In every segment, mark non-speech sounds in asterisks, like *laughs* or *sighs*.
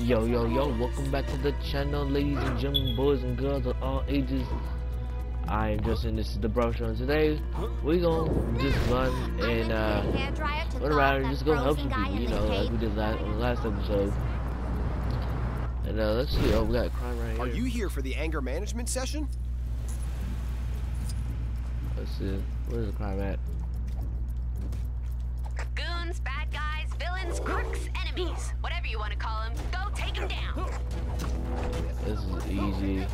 Yo, yo, yo, welcome back to the channel, ladies and gentlemen, boys and girls of all ages. I am Justin, this is the Bro Show, and today we're gonna just run and uh, run around and just go help some people, you know, like we did last, on the last episode. And uh, let's see, oh, we got a crime right here. Are you here for the anger management session? Let's see, where's the crime at? Villains, crooks, enemies, whatever you want to call them, go take them down. This is easy.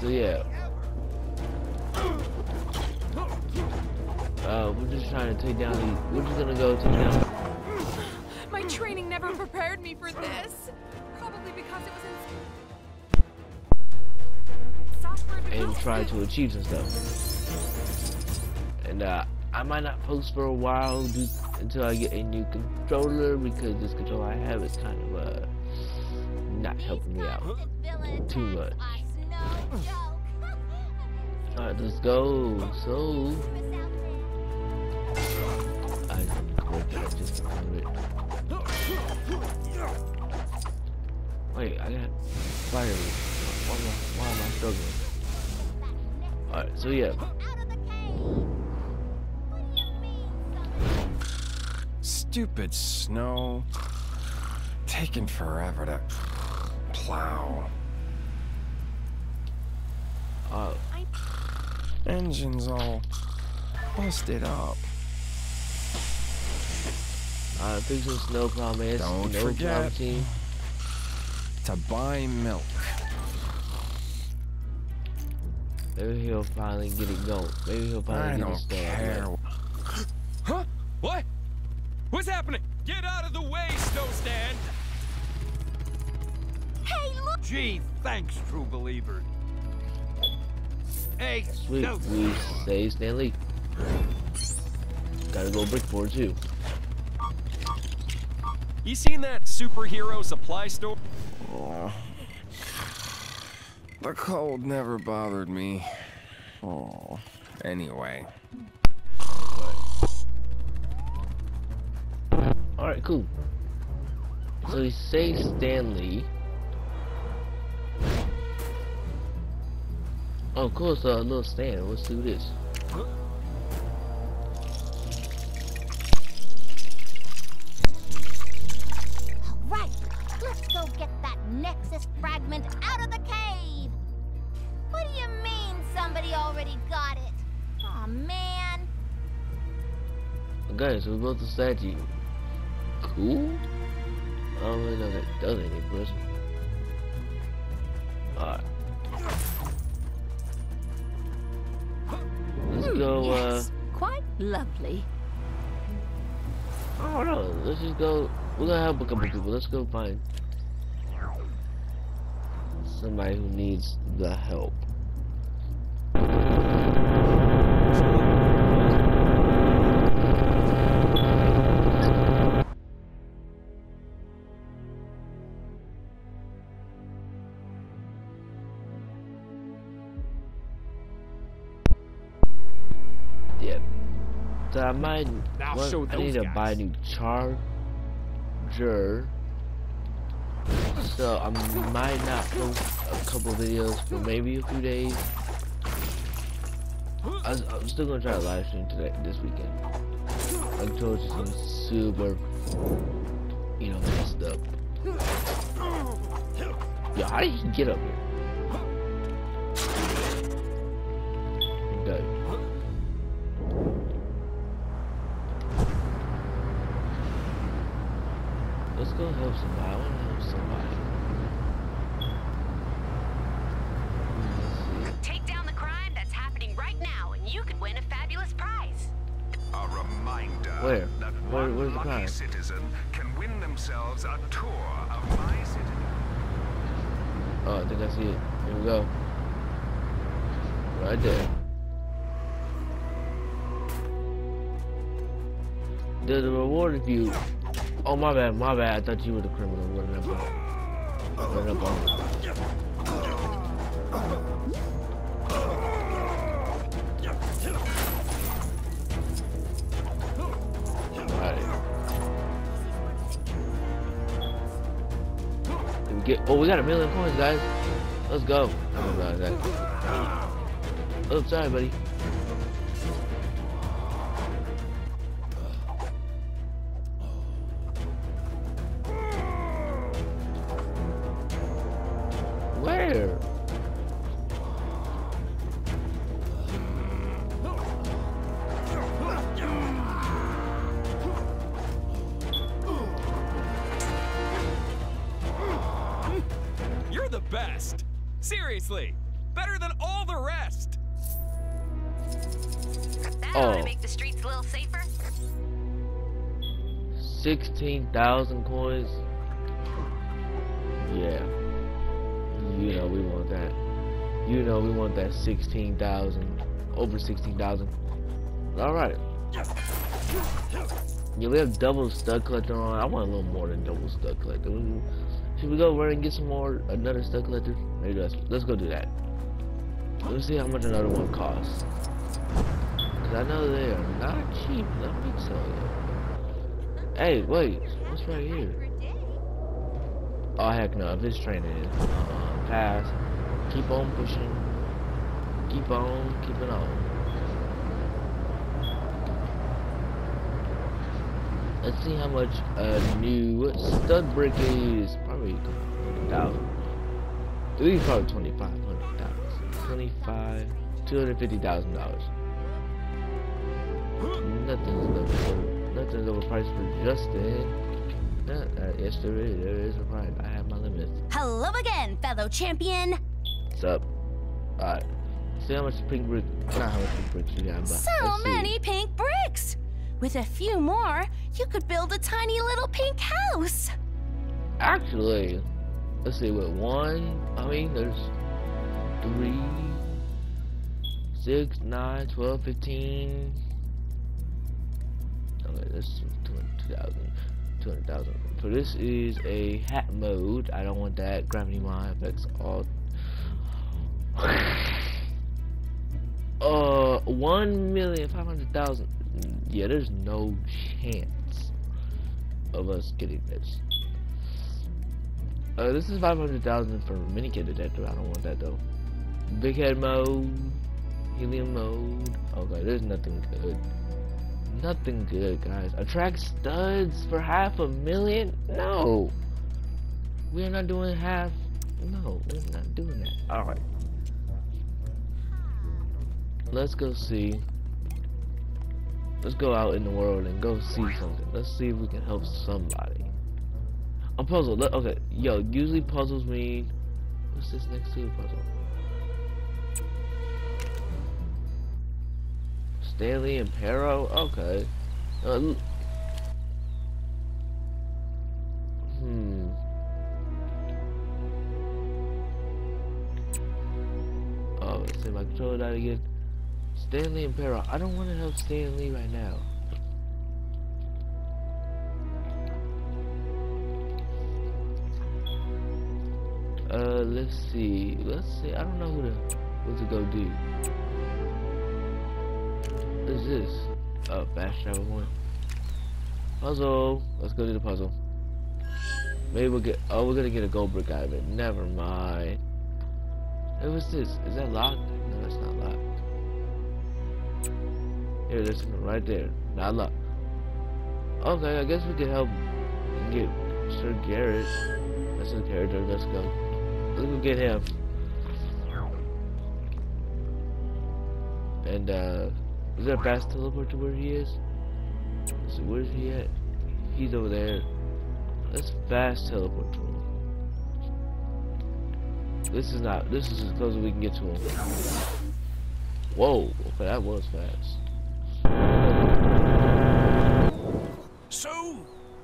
So yeah. Uh, we're just trying to take down these. We're just gonna go take down. My training never prepared me for this. Probably because it was in software and development. try to achieve some stuff. And uh, I might not post for a while due, until I get a new controller because this controller I have is kind of uh not helping me out too much. *laughs* Alright, let's go. So I just a little bit. Wait, I got fire. Why am I, why am I struggling? Alright, so yeah. Stupid snow. Taking forever to plow. Uh, Engine's all busted up. uh, fix some snow plow, man. Don't no forget. To buy milk. Maybe he'll finally get it going. Maybe he'll finally I get it don't started. care. Gee, thanks, true believer. Hey, Sweet, no. we save Stan Lee. Gotta go brick for too. You seen that superhero supply store? Oh. The cold never bothered me. Oh. Anyway. Alright, cool. So he saves Stan Lee. Oh, cool. So a little stand. Let's do this. All right, let's go get that Nexus fragment out of the cave. What do you mean somebody already got it? Aw, man. Guys, we built the statue. Cool. I don't really know that does anything for lovely. Oh, Don't know. Let's just go. We're gonna help a couple people. Let's go find somebody who needs the help. Might. Show I need to buy a new charger. So I might not post a couple videos for maybe a few days. I, I'm still gonna try to live stream today, this weekend. My controller's just super, you know, messed up. Yo, how did you get up here? Go help somebody. I wanna help somebody. Take down the crime that's happening right now, and you could win a fabulous prize. A reminder Where? that Where- one where's the lucky crime? citizen can win themselves a tour of my city. Oh, I think I see it. Here we go. Right there. There's a reward if you. Oh my bad, my bad. I thought you were the criminal running up on. Running up on. Alright. get. Oh, we got a million coins, guys. Let's go. Oh, God. Oh, sorry, buddy. Seriously, better than all the rest. That oh. ought Oh. to make the streets a little safer. 16,000 coins. Yeah. You know we want that. You know we want that 16,000. Over 16,000. Alright. Yeah, we have double stud collector on. I want a little more than double stud collector. Should we go over and get some more, another stud collector? Maybe let's, let's go do that. Let's see how much another one costs. Cause I know they are not cheap, let me tell you. Hey, wait, what's right here? Oh heck no, if it's training, uh, pass. Keep on pushing. Keep on, keep it on. Let's see how much a new stud brick is. Probably a thousand. These probably twenty five hundred dollars. Twenty five, two hundred fifty thousand dollars. Nothing's over. Nothing's overpriced for Justin. Uh, uh, yes, there is. There is a price. I have my limits. Hello again, fellow champion. What's up? Alright. See how much pink brick. Not how much pink bricks you got, but So let's see. many pink bricks. With a few more, you could build a tiny little pink house. Actually, let's see. what one, I mean, there's three, six, nine, twelve, fifteen. Okay, this is 200,000. 200,000. So this is a hat mode. I don't want that. Gravity mine affects all. *sighs* uh, one million five hundred thousand. Yeah, there's no chance of us getting this. Uh, this is 500,000 for mini kit detector. I don't want that though. Big head mode, helium mode. Okay, there's nothing good. Nothing good, guys. Attract studs for half a million? No. We're not doing half. No, we're not doing that. Alright. Let's go see. Let's go out in the world and go see something. Let's see if we can help somebody. Puzzle. Okay, yo. Usually puzzles mean. What's this next to a puzzle? Stan Lee and Pero. Okay. L- hmm. Oh, let's see my controller died again. Stan Lee and Pero. I don't want to help Stan Lee right now. Let's see. Let's see. I don't know who to what to go do. What is this? Oh, fast travel one. Puzzle. Let's go do the puzzle. Maybe we'll get. Oh, we're gonna get a gold brick out of it. Never mind. Hey, what's this? Is that locked? No, it's not locked. Here, there's one right there. Not locked. Okay, I guess we can help get Sir Garrett. That's a character. Let's go. Let's go get him. And uh, is there a fast teleport to where he is? So where's he at? He's over there. Let's fast teleport to him. This is not. This is as close as we can get to him. Whoa! Okay, that was fast. So,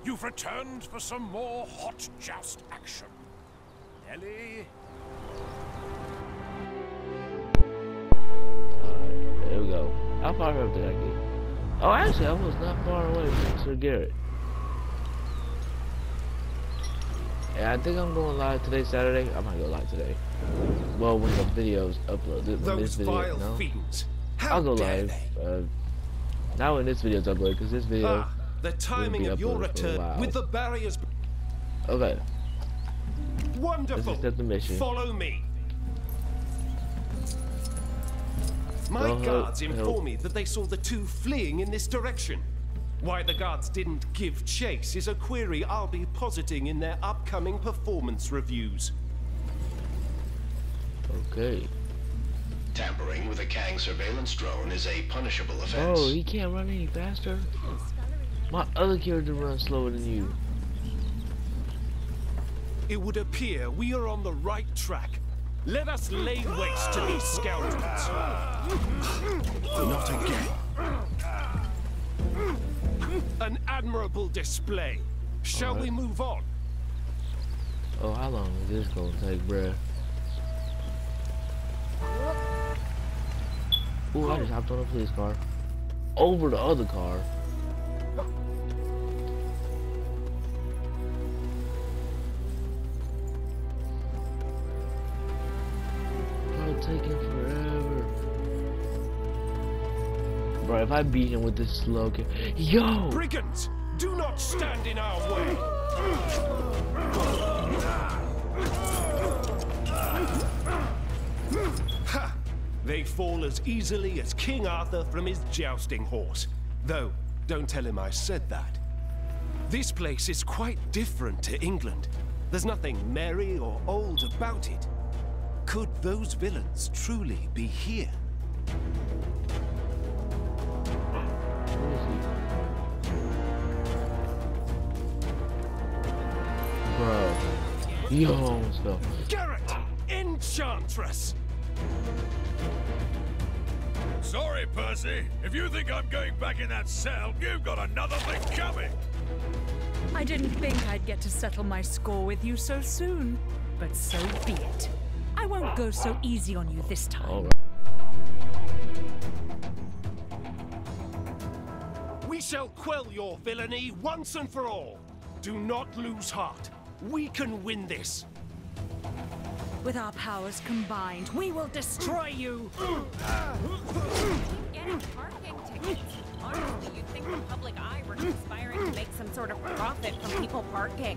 you've returned for some more hot joust action. Ellie? Alright, there we go. How far up did I get? Oh, actually, I was not far away from Sir Garrett. Yeah, I think I'm going live today, Saturday. I might go live today. Well, when the video's uploaded. When this video, no? I'll go live. Uh, not when this video's uploaded, because this video. Ah, the timing of your uploaded for a return with the barriers. Okay. Wonderful. accept the mission. Follow me. My Go ahead, uh, guards help. inform me that they saw the two fleeing in this direction. Why the guards didn't give chase is a query I'll be positing in their upcoming performance reviews. Okay. Tampering with a Kang surveillance drone is a punishable oh, offense. Oh, he can't run any faster. My other character runs slower than you. It would appear we are on the right track. Let us lay waste to these scoundrels. Not again. An admirable display. Shall we move on? Oh, how long is this gonna take, bruh? Ooh, I just hopped on a police car. Over the other car. If I beat him with this slogan. Yo! Brigands, do not stand in our way. Ha! They fall as easily as King Arthur from his jousting horse. Though, don't tell him I said that. This place is quite different to England. There's nothing merry or old about it. Could those villains truly be here? Where is he? Bro. Yo, almost fell. Garrett! Enchantress! Sorry, Percy. If you think I'm going back in that cell, you've got another thing coming. I didn't think I'd get to settle my score with you so soon, but so be it. I won't go so easy on you this time. We shall quell your villainy once and for all. Do not lose heart. We can win this. With our powers combined, we will destroy you! Getting parking tickets. Honestly, you'd think the public eye were conspiring to make some sort of profit from people parking.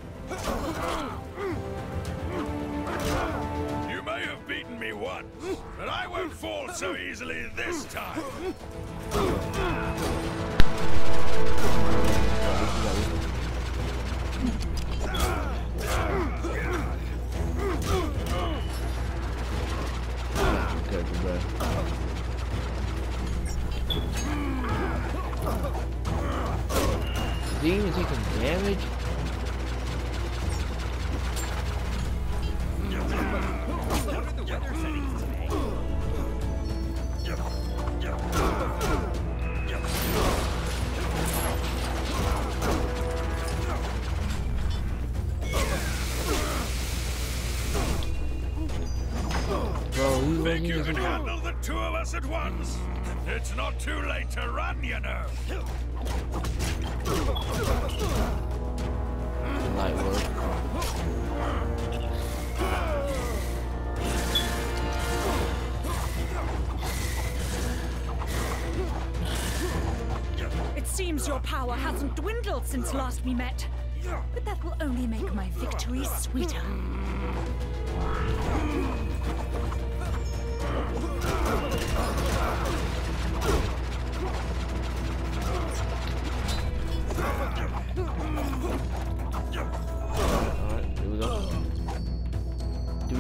You may have beaten me once, but I won't fall so easily this time. Is he even taking damage? Bro, he Think you can handle the two of us at once? It's not too late to run, you know. It seems your power hasn't dwindled since last we met. But that will only make my victory sweeter.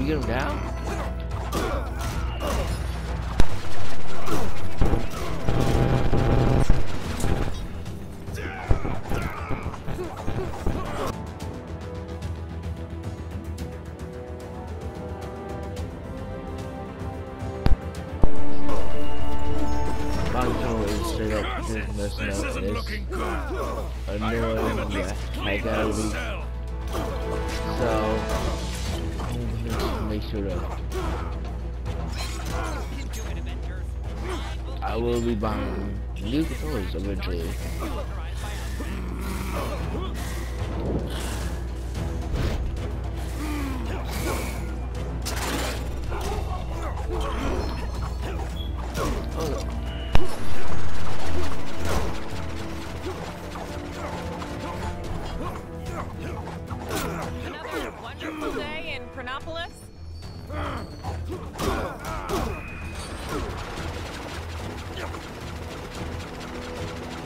Get him down? Will be buying new controllers eventually. Mm.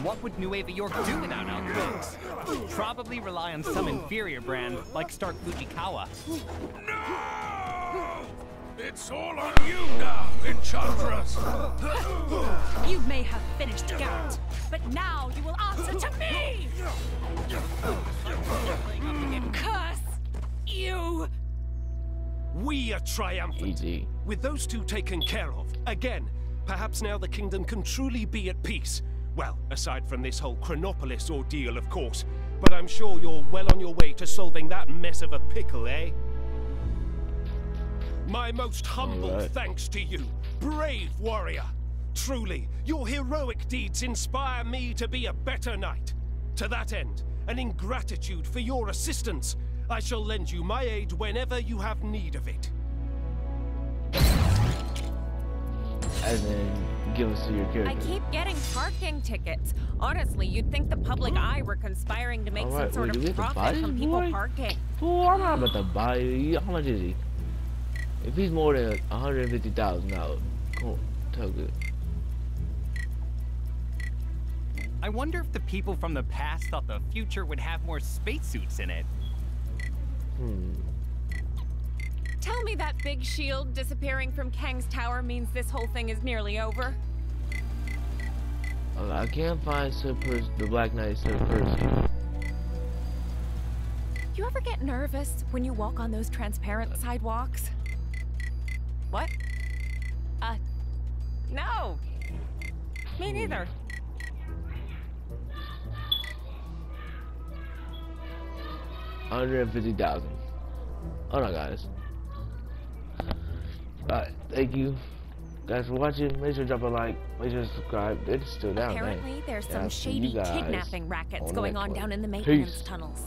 What would Nueva York do without outposts? Probably rely on some inferior brand, like Stark Fujikawa. No! It's all on you now, Enchantress! You may have finished Garrett, but now you will answer to me! Curse you! We are triumphant. Easy. With those two taken care of, again, perhaps now the kingdom can truly be at peace. Well, aside from this whole Chronopolis ordeal, of course. But I'm sure you're well on your way to solving that mess of a pickle, eh? My most humble Alright. thanks to you, brave warrior. Truly, your heroic deeds inspire me to be a better knight. To that end, and in gratitude for your assistance, I shall lend you my aid whenever you have need of it. And then give us to your character. I keep getting parking tickets. Honestly, you'd think the public eye were conspiring to make some sort well, of have to buy profit from people boy? parking. Fool, I'm not about to buy you. How much is he? If he's more than 150,000 now, cool. Tell good. I wonder if the people from the past thought the future would have more spacesuits in it. Hmm. Tell me that big shield disappearing from Kang's tower means this whole thing is nearly over. I can't find Sid Pers- the Black Knight Sir Percy. You ever get nervous when you walk on those transparent sidewalks? What? Uh, no. Me neither. Hundred and fifty thousand. Hold on, guys. Alright, thank you guys for watching. Make sure to drop a like. Make sure to subscribe. It's still down there. Apparently, there's some Yeah, shady kidnapping rackets on going on down in the maintenance Peace. tunnels.